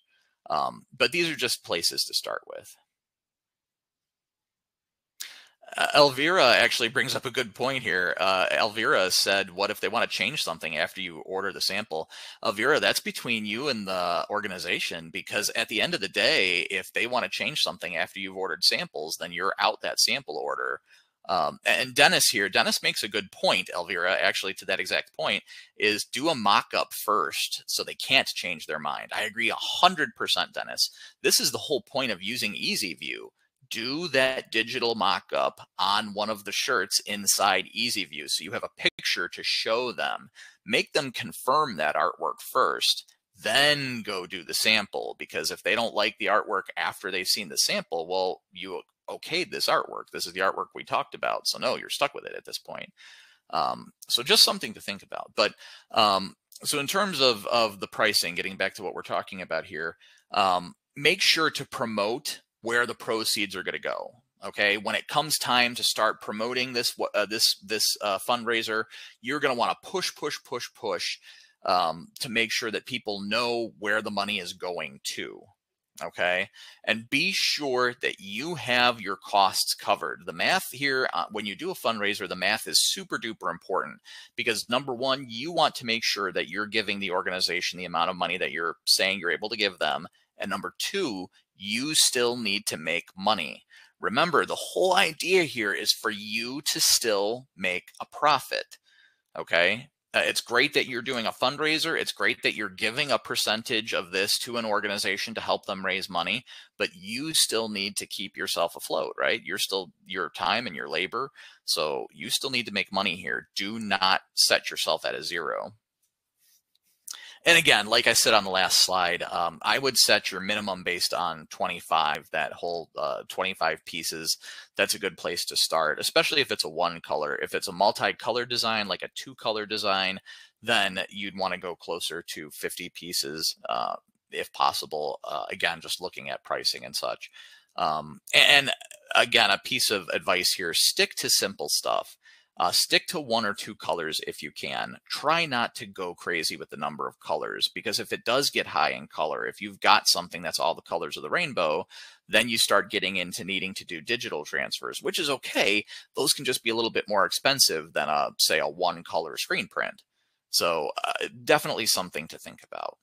Um, but these are just places to start with. Uh, Elvira actually brings up a good point here. Uh, Elvira said, "What if they want to change something after you order the sample?" Elvira, that's between you and the organization because at the end of the day, if they want to change something after you've ordered samples, then you're out that sample order. Um, and Dennis here, Dennis makes a good point, Elvira, actually to that exact point, is do a mock-up first so they can't change their mind. I agree 100%, Dennis. This is the whole point of using EasyView do that digital mock-up on one of the shirts inside Easy EasyView. So you have a picture to show them. Make them confirm that artwork first, then go do the sample. Because if they don't like the artwork after they've seen the sample, well, you okayed this artwork. This is the artwork we talked about. So no, you're stuck with it at this point. Um, so just something to think about. But um, so in terms of, of the pricing, getting back to what we're talking about here, um, make sure to promote where the proceeds are going to go. Okay, when it comes time to start promoting this uh, this this uh, fundraiser, you're going to want to push, push, push, push um, to make sure that people know where the money is going to. Okay, and be sure that you have your costs covered. The math here, uh, when you do a fundraiser, the math is super duper important because number one, you want to make sure that you're giving the organization the amount of money that you're saying you're able to give them. And number two, you still need to make money. Remember, the whole idea here is for you to still make a profit. Okay. Uh, it's great that you're doing a fundraiser. It's great that you're giving a percentage of this to an organization to help them raise money, but you still need to keep yourself afloat, right? You're still your time and your labor. So you still need to make money here. Do not set yourself at a zero. And again, like I said on the last slide, um, I would set your minimum based on 25, that whole uh, 25 pieces. That's a good place to start, especially if it's a one color. If it's a multi-color design, like a two color design, then you'd want to go closer to 50 pieces uh, if possible. Uh, again, just looking at pricing and such. Um, and again, a piece of advice here, stick to simple stuff. Uh, stick to one or two colors if you can. Try not to go crazy with the number of colors because if it does get high in color, if you've got something that's all the colors of the rainbow, then you start getting into needing to do digital transfers, which is okay. Those can just be a little bit more expensive than a, say, a one color screen print. So uh, definitely something to think about.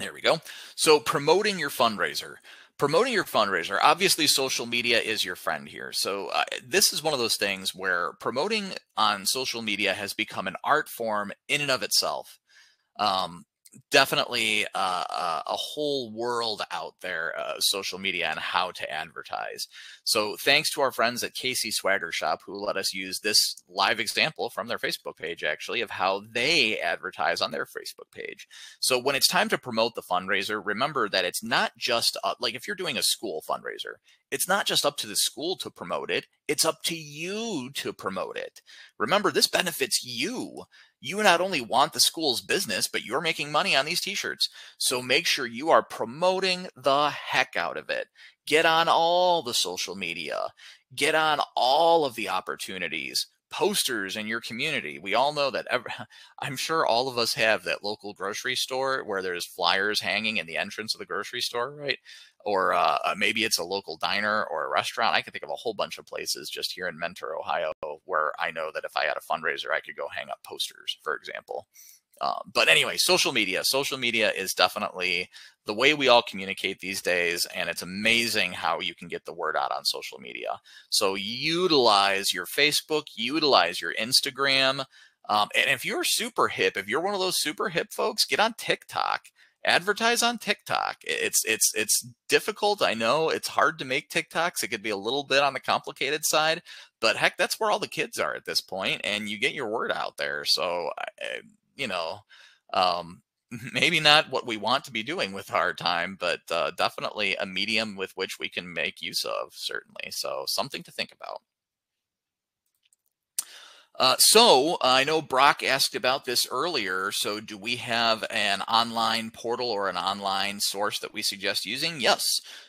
There we go. So promoting your fundraiser. Promoting your fundraiser, obviously social media is your friend here. So uh, this is one of those things where promoting on social media has become an art form in and of itself. Um, definitely uh, uh, a whole world out there, uh, social media and how to advertise. So thanks to our friends at KC Swagger Shop who let us use this live example from their Facebook page actually of how they advertise on their Facebook page. So when it's time to promote the fundraiser, remember that it's not just like if you're doing a school fundraiser, it's not just up to the school to promote it, it's up to you to promote it. Remember, this benefits you. You not only want the school's business, but you're making money on these t shirts. So make sure you are promoting the heck out of it. Get on all the social media, get on all of the opportunities posters in your community. We all know that every, I'm sure all of us have that local grocery store where there's flyers hanging in the entrance of the grocery store, right? Or uh, uh, maybe it's a local diner or a restaurant. I can think of a whole bunch of places just here in Mentor, Ohio, where I know that if I had a fundraiser, I could go hang up posters, for example. Um, but anyway, social media. Social media is definitely the way we all communicate these days, and it's amazing how you can get the word out on social media. So utilize your Facebook, utilize your Instagram. Um, and if you're super hip, if you're one of those super hip folks, get on TikTok. Advertise on TikTok. It's it's it's difficult. I know it's hard to make TikToks. It could be a little bit on the complicated side, but heck, that's where all the kids are at this point, and you get your word out there. So you know, um, maybe not what we want to be doing with our time, but uh, definitely a medium with which we can make use of, certainly. So, something to think about. Uh, so I know Brock asked about this earlier. So do we have an online portal or an online source that we suggest using? Yes,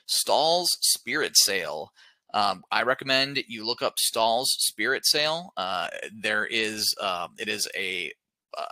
Stahls Spirit Sale. Um, I recommend you look up Stahls Spirit Sale. Uh, there is uh, it is a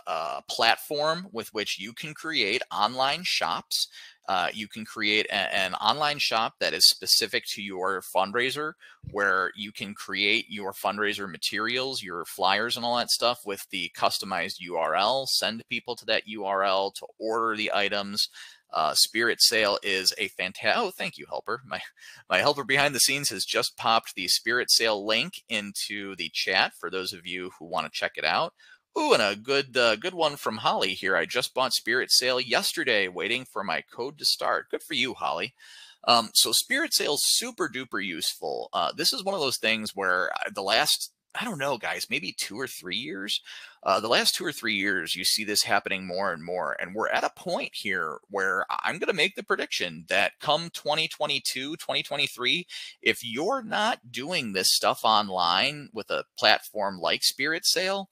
a platform with which you can create online shops. Uh, you can create a, an online shop that is specific to your fundraiser, where you can create your fundraiser materials, your flyers, and all that stuff with the customized URL. Send people to that URL to order the items. Uh, Spirit Sale is a fantastic. Oh, thank you, helper. My my helper behind the scenes has just popped the Spirit Sale link into the chat for those of you who want to check it out. Ooh, and a good uh, good one from Holly here. I just bought Spirit Sale yesterday, waiting for my code to start. Good for you, Holly. Um, so Spirit Sale super duper useful. Uh, this is one of those things where uh, the last I don't know, guys, maybe two or three years. Uh, the last two or three years, you see this happening more and more. And we're at a point here where I'm going to make the prediction that come 2022, 2023, if you're not doing this stuff online with a platform like Spirit Sale,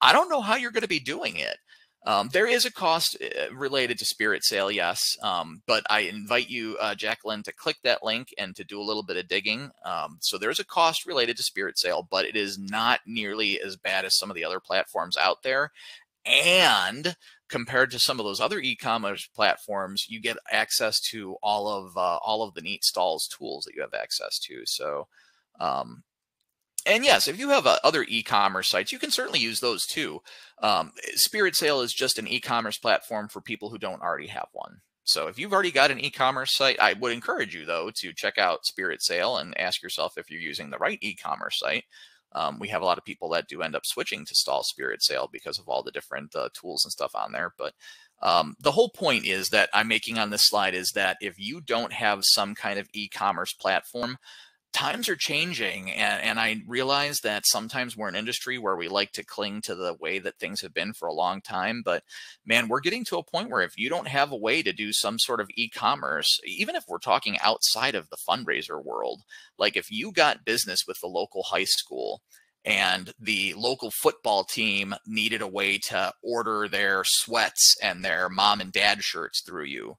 I don't know how you're going to be doing it. Um, there is a cost uh, related to Spirit Sale, yes, um, but I invite you, uh, Jacqueline, to click that link and to do a little bit of digging. Um, so there's a cost related to Spirit Sale, but it is not nearly as bad as some of the other platforms out there. And compared to some of those other e-commerce platforms, you get access to all of uh, all of the neat Stahls tools that you have access to. So um, and yes, if you have uh, other e-commerce sites, you can certainly use those too. Um, Spirit Sale is just an e-commerce platform for people who don't already have one. So if you've already got an e-commerce site, I would encourage you though to check out Spirit Sale and ask yourself if you're using the right e-commerce site. Um, we have a lot of people that do end up switching to Stahl Spirit Sale because of all the different uh, tools and stuff on there. But um, the whole point is that I'm making on this slide is that if you don't have some kind of e-commerce platform, times are changing and, and i realize that sometimes we're an industry where we like to cling to the way that things have been for a long time but man we're getting to a point where if you don't have a way to do some sort of e-commerce even if we're talking outside of the fundraiser world like if you got business with the local high school and the local football team needed a way to order their sweats and their mom and dad shirts through you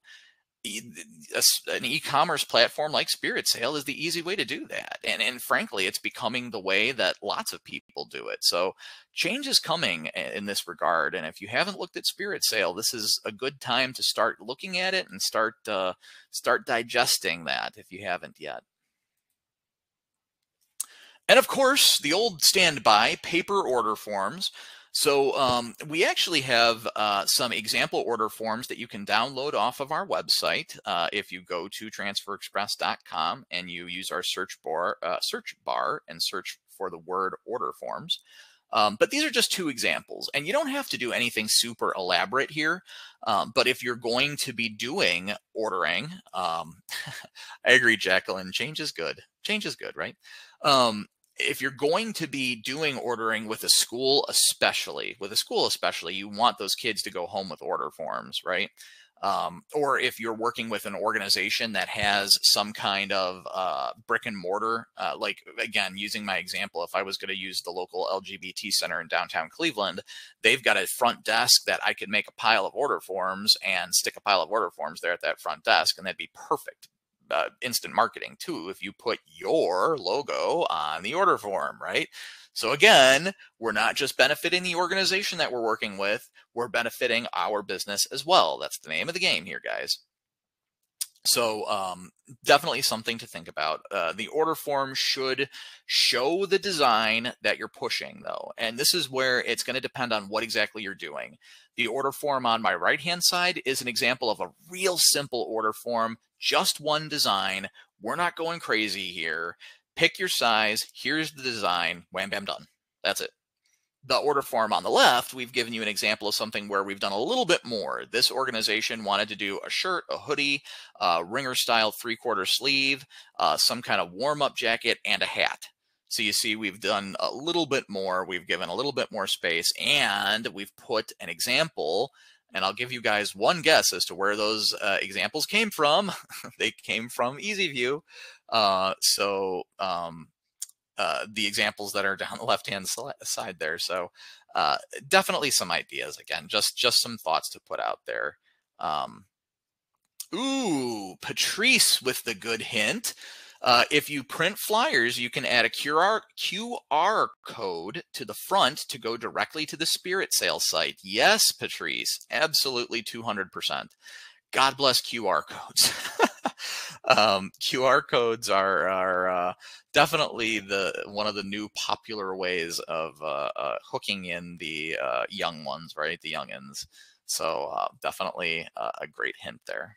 an e-commerce platform like Spirit Sale is the easy way to do that. And and frankly, it's becoming the way that lots of people do it. So change is coming in this regard. And if you haven't looked at Spirit Sale, this is a good time to start looking at it and start uh, start digesting that if you haven't yet. And of course, the old standby paper order forms. So um, we actually have uh, some example order forms that you can download off of our website. Uh, if you go to transferexpress.com and you use our search bar, uh, search bar and search for the word order forms. Um, but these are just two examples, and you don't have to do anything super elaborate here. Um, but if you're going to be doing ordering, um, I agree, Jacqueline. Change is good. Change is good, right? If you're going to be doing ordering with a school, especially with a school, especially, you want those kids to go home with order forms, right? Um, or if you're working with an organization that has some kind of uh, brick and mortar, uh, like again, using my example, if I was going to use the local LGBT center in downtown Cleveland, they've got a front desk that I could make a pile of order forms and stick a pile of order forms there at that front desk, and that'd be perfect. Uh, instant marketing too if you put your logo on the order form, right? So again, we're not just benefiting the organization that we're working with, we're benefiting our business as well. That's the name of the game here, guys. So um, definitely something to think about. Uh, the order form should show the design that you're pushing, though. And this is where it's going to depend on what exactly you're doing. The order form on my right-hand side is an example of a real simple order form, just one design. We're not going crazy here pick your size. Here's the design. Wham, bam, done. That's it. The order form on the left, we've given you an example of something where we've done a little bit more. This organization wanted to do a shirt, a hoodie, a ringer style three quarter sleeve, uh, some kind of warm up jacket, and a hat. So you see, we've done a little bit more. We've given a little bit more space, and we've put an example. And I'll give you guys one guess as to where those uh, examples came from. they came from EasyView. Uh, so um, uh, the examples that are down the left hand side there. So uh, definitely some ideas again, just just some thoughts to put out there. Um, ooh, Patrice with the good hint. Uh, if you print flyers, you can add a QR, QR code to the front to go directly to the Spirit Sales site. Yes, Patrice, absolutely 200%. God bless QR codes. um, QR codes are are uh, definitely the one of the new popular ways of uh, uh, hooking in the uh, young ones, right? The youngins. So uh, definitely a great hint there.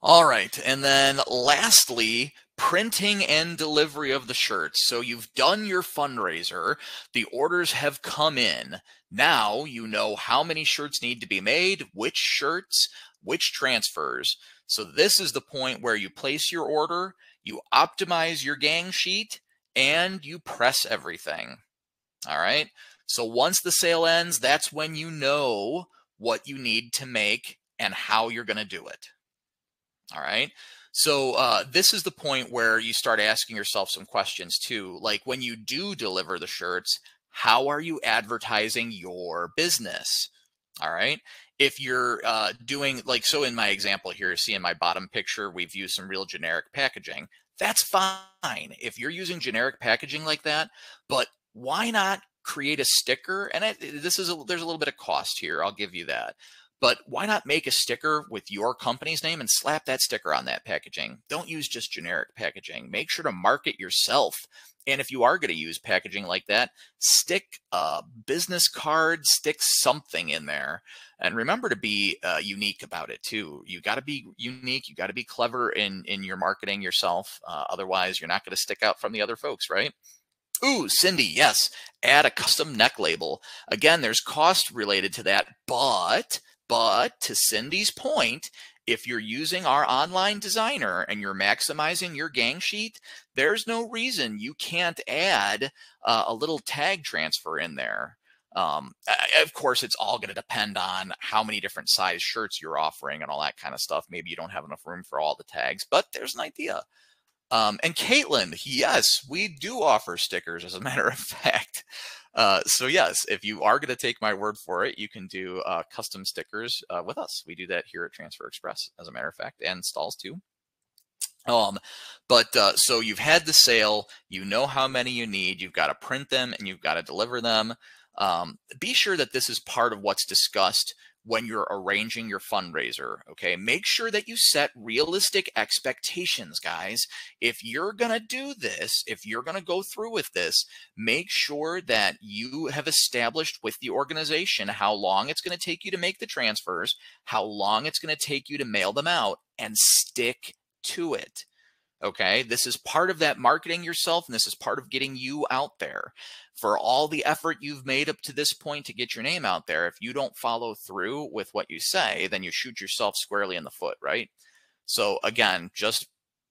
All right, and then lastly, printing and delivery of the shirts. So you've done your fundraiser, the orders have come in. Now you know how many shirts need to be made, which shirts, which transfers. So this is the point where you place your order, you optimize your gang sheet, and you press everything. All right. So once the sale ends, that's when you know what you need to make and how you're going to do it. All right. So uh, this is the point where you start asking yourself some questions too. Like when you do deliver the shirts, how are you advertising your business? All right. If you're uh, doing like so in my example here, see in my bottom picture, we've used some real generic packaging. That's fine if you're using generic packaging like that, but why not create a sticker? And this is a, there's a little bit of cost here. I'll give you that. But why not make a sticker with your company's name and slap that sticker on that packaging? Don't use just generic packaging. Make sure to market yourself. And if you are going to use packaging like that, stick a business card, stick something in there. And remember to be uh, unique about it too. You got to be unique. You got to be clever in in your marketing yourself. Uh, otherwise, you're not going to stick out from the other folks, right? Ooh, Cindy, yes. Add a custom neck label. Again, there's cost related to that, but but to Cindy's point, if you're using our online designer and you're maximizing your gang sheet, there's no reason you can't add uh, a little tag transfer in there. Um, of course, it's all going to depend on how many different size shirts you're offering and all that kind of stuff. Maybe you don't have enough room for all the tags, but there's an idea. Um, and Caitlin, yes, we do offer stickers, as a matter of fact. Uh, so yes, if you are going to take my word for it, you can do uh, custom stickers uh, with us. We do that here at Transfer Express, as a matter of fact, and Stahls too. Um, but uh, so you've had the sale, you know how many you need, you've got to print them and you've got to deliver them. Um, be sure that this is part of what's discussed when you're arranging your fundraiser. Okay. Make sure that you set realistic expectations, guys. If you're going to do this, if you're going to go through with this, make sure that you have established with the organization how long it's going to take you to make the transfers, how long it's going to take you to mail them out, and stick to it. Okay. This is part of that marketing yourself, and this is part of getting you out there. For all the effort you've made up to this point to get your name out there, if you don't follow through with what you say, then you shoot yourself squarely in the foot, right? So, again, just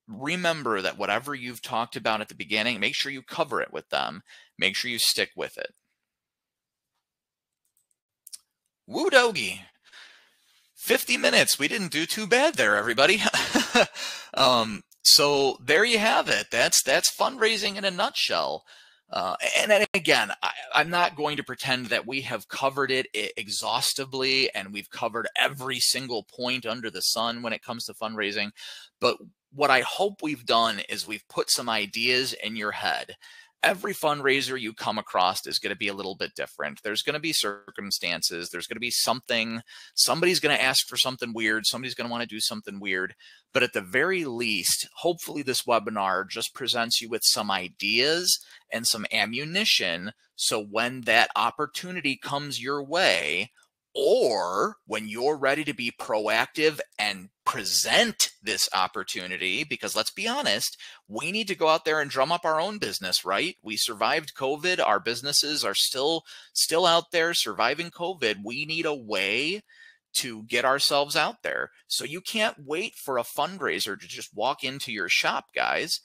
remember that whatever you've talked about at the beginning, make sure you cover it with them, make sure you stick with it. Woo doggy. 50 minutes. We didn't do too bad there, everybody. um, so there you have it. That's that's fundraising in a nutshell. Uh, and then again, I, am not going to pretend that we have covered it exhaustively and we've covered every single point under the sun when it comes to fundraising. But what I hope we've done is we've put some ideas in your head every fundraiser you come across is going to be a little bit different. There's going to be circumstances. There's going to be something, somebody's going to ask for something weird. Somebody's going to want to do something weird. But at the very least, hopefully, this webinar just presents you with some ideas and some ammunition. So when that opportunity comes your way, or when you're ready to be proactive and present this opportunity because let's be honest we need to go out there and drum up our own business right? We survived covid our businesses are still still out there surviving covid. We need a way to get ourselves out there. So you can't wait for a fundraiser to just walk into your shop guys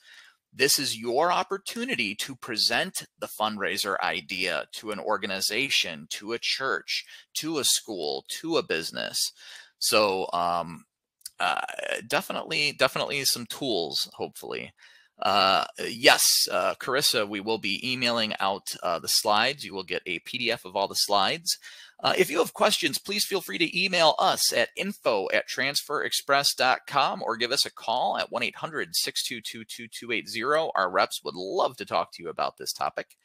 this is your opportunity to present the fundraiser idea to an organization, to a church, to a school, to a business. So um, uh, definitely, definitely some tools, hopefully. Uh, yes, uh, Carissa, we will be emailing out uh, the slides. You will get a PDF of all the slides. Uh, if you have questions, please feel free to email us at info at transferexpress.com or give us a call at 1 800 622 2280. Our reps would love to talk to you about this topic.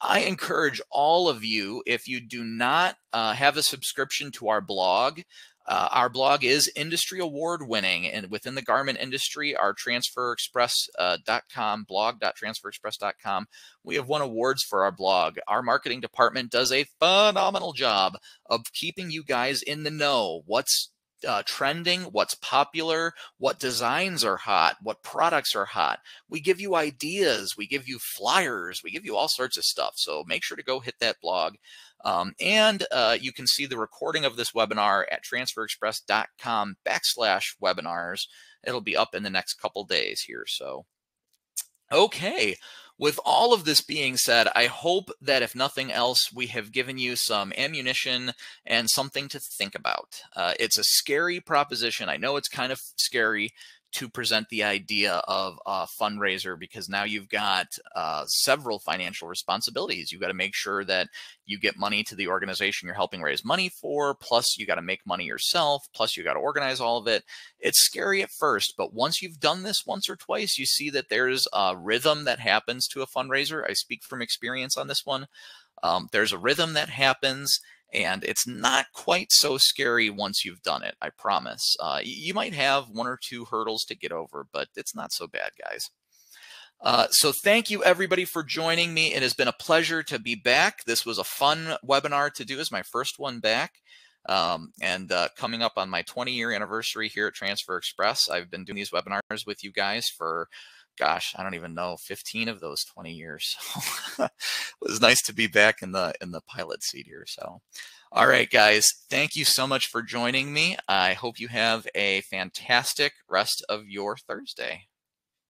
I encourage all of you, if you do not uh, have a subscription to our blog, uh, our blog is industry award winning, and within the garment industry, our transferexpress.com uh, blog.transferexpress.com, we have won awards for our blog. Our marketing department does a phenomenal job of keeping you guys in the know. What's uh, trending, what's popular, what designs are hot, what products are hot. We give you ideas, we give you flyers, we give you all sorts of stuff. So make sure to go hit that blog. Um, and uh, you can see the recording of this webinar at transferexpress.com backslash webinars. It'll be up in the next couple days here. So, okay. With all of this being said, I hope that if nothing else, we have given you some ammunition and something to think about. Uh, it's a scary proposition. I know it's kind of scary to present the idea of a fundraiser because now you've got uh, several financial responsibilities. You've got to make sure that you get money to the organization you're helping raise money for, plus you got to make money yourself, plus you got to organize all of it. It's scary at first, but once you've done this once or twice, you see that there's a rhythm that happens to a fundraiser. I speak from experience on this one. Um, there's a rhythm that happens and it's not quite so scary once you've done it, I promise. Uh, you might have one or two hurdles to get over, but it's not so bad, guys. Uh, so thank you everybody for joining me. It has been a pleasure to be back. This was a fun webinar to do as my first one back. Um, and uh, coming up on my 20 year anniversary here at Transfer Express, I've been doing these webinars with you guys for gosh, I don't even know, 15 of those 20 years. it was nice to be back in the in the pilot seat here. So all right, guys, thank you so much for joining me. I hope you have a fantastic rest of your Thursday.